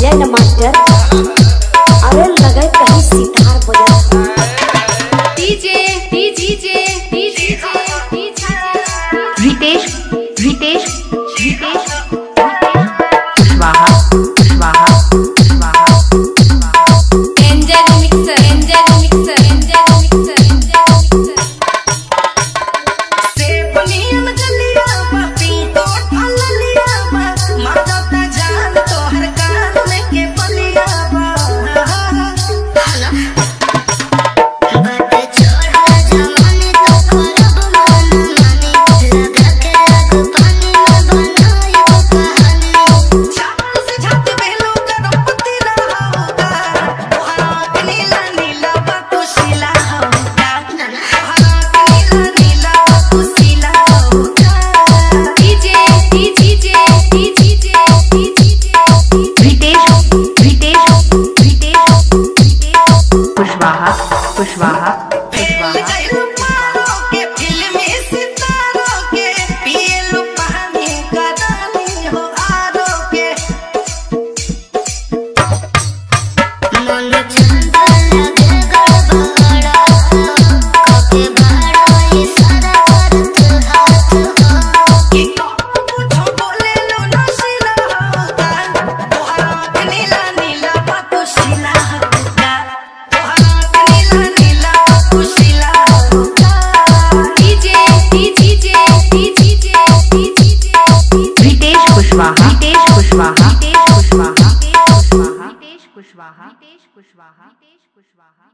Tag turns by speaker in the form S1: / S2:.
S1: Jain master Kushwaha Kushwaha Kushwaha. Ritesh Kushwaha. Ritesh Kushwaha.